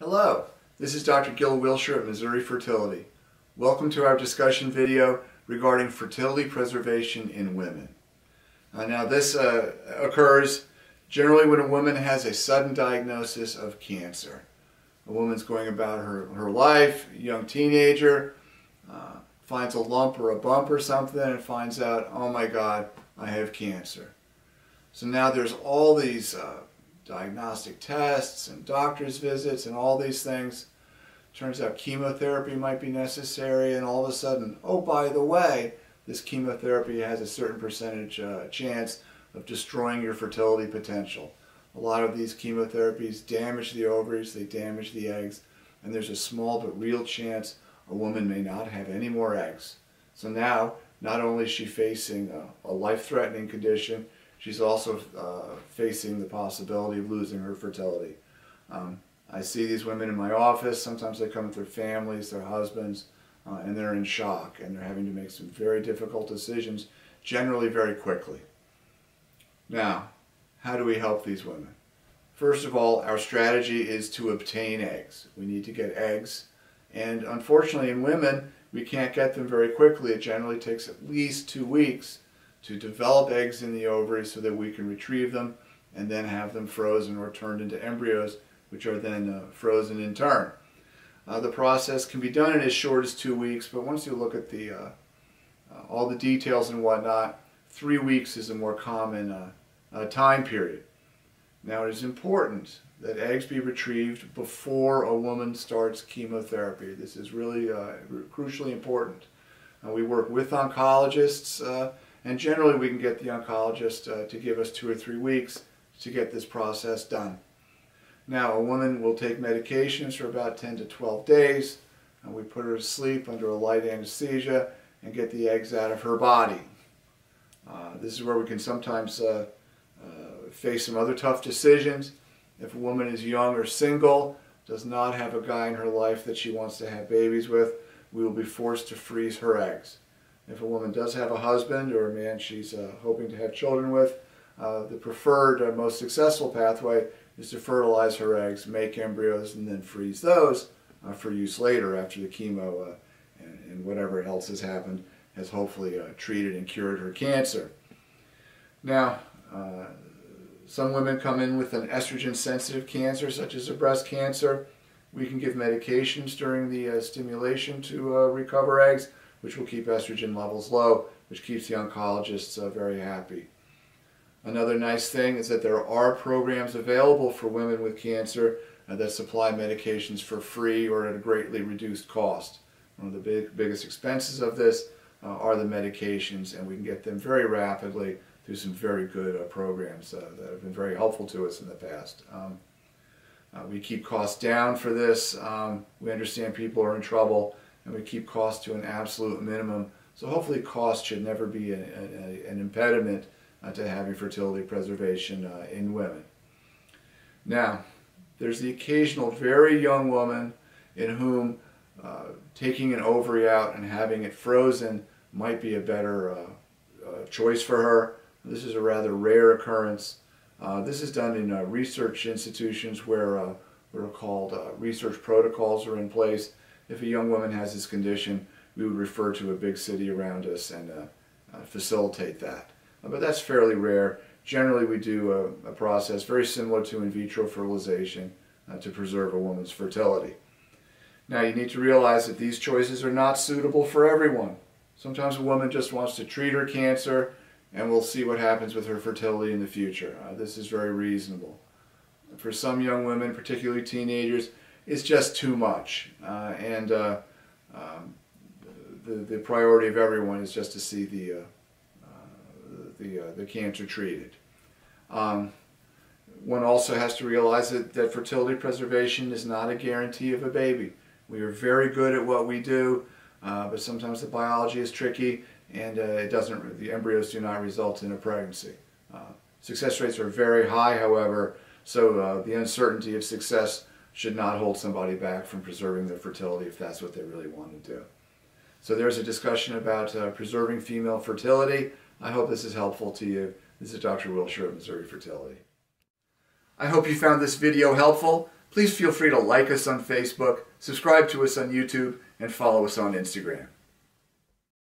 Hello, this is Dr. Gil Wilshire at Missouri Fertility. Welcome to our discussion video regarding fertility preservation in women. Uh, now this uh, occurs generally when a woman has a sudden diagnosis of cancer. A woman's going about her, her life, young teenager, uh, finds a lump or a bump or something and finds out, oh my God, I have cancer. So now there's all these uh, diagnostic tests and doctor's visits and all these things. Turns out chemotherapy might be necessary and all of a sudden, oh by the way, this chemotherapy has a certain percentage uh, chance of destroying your fertility potential. A lot of these chemotherapies damage the ovaries, they damage the eggs, and there's a small but real chance a woman may not have any more eggs. So now, not only is she facing a, a life-threatening condition, she's also uh, facing the possibility of losing her fertility. Um, I see these women in my office. Sometimes they come with their families, their husbands, uh, and they're in shock and they're having to make some very difficult decisions, generally very quickly. Now, how do we help these women? First of all, our strategy is to obtain eggs. We need to get eggs. And unfortunately, in women, we can't get them very quickly. It generally takes at least two weeks to develop eggs in the ovary so that we can retrieve them and then have them frozen or turned into embryos, which are then uh, frozen in turn. Uh, the process can be done in as short as two weeks, but once you look at the uh, uh all the details and whatnot, three weeks is a more common uh, uh, time period. Now it is important that eggs be retrieved before a woman starts chemotherapy. This is really crucially important. We work with oncologists and generally we can get the oncologist uh, to give us two or three weeks to get this process done. Now a woman will take medications for about 10 to 12 days and we put her to sleep under a light anesthesia and get the eggs out of her body. Uh, this is where we can sometimes uh, face some other tough decisions. If a woman is young or single, does not have a guy in her life that she wants to have babies with, we will be forced to freeze her eggs. If a woman does have a husband or a man she's uh, hoping to have children with, uh, the preferred, uh, most successful pathway is to fertilize her eggs, make embryos, and then freeze those uh, for use later after the chemo uh, and, and, whatever else has happened has hopefully uh, treated and cured her cancer. Now, some women come in with an estrogen sensitive cancer, such as a breast cancer. We can give medications during the uh, stimulation to uh, recover eggs, which will keep estrogen levels low, which keeps the oncologists uh, very happy. Another nice thing is that there are programs available for women with cancer uh, that supply medications for free or at a greatly reduced cost. One of the big, biggest expenses of this uh, are the medications, and we can get them very rapidly through some very good uh, programs uh, that have been very helpful to us in the past. Um, uh, we keep costs down for this. Um, we understand people are in trouble and we keep costs to an absolute minimum. So hopefully cost should never be a, a, an impediment uh, to having fertility preservation uh, in women. Now, there's the occasional very young woman in whom uh, taking an ovary out and having it frozen might be a better choice for her. This is a rather rare occurrence. Uh, this is done in uh, research institutions where uh, what are called uh, research protocols are in place. If a young woman has this condition, we would refer to a big city around us and uh, uh, facilitate that. but that's fairly rare. Generally, we do a, a, process very similar to in vitro fertilization to preserve a woman's fertility. Now, you need to realize that these choices are not suitable for everyone. Sometimes a woman just wants to treat her cancer and we'll see what happens with her fertility in the future. Uh, this is very reasonable. For some young women, particularly teenagers, it's just too much. Uh, and uh, um, the, the priority of everyone is just to see the, uh, uh, the, uh, the cancer treated. Um, one also has to realize that, that fertility preservation is not a guarantee of a baby. We are very good at what we do, but sometimes the biology is tricky and it doesn't, the embryos do not result in a pregnancy. Success rates are very high, however, so uh, the uncertainty of success should not hold somebody back from preserving their fertility if that's what they really want to do. So there's a discussion about uh, preserving female fertility. I hope this is helpful to you. This is Dr. Wilshire of Missouri Fertility. I hope you found this video helpful. Please feel free to like us on Facebook, subscribe to us on YouTube, and follow us on Instagram.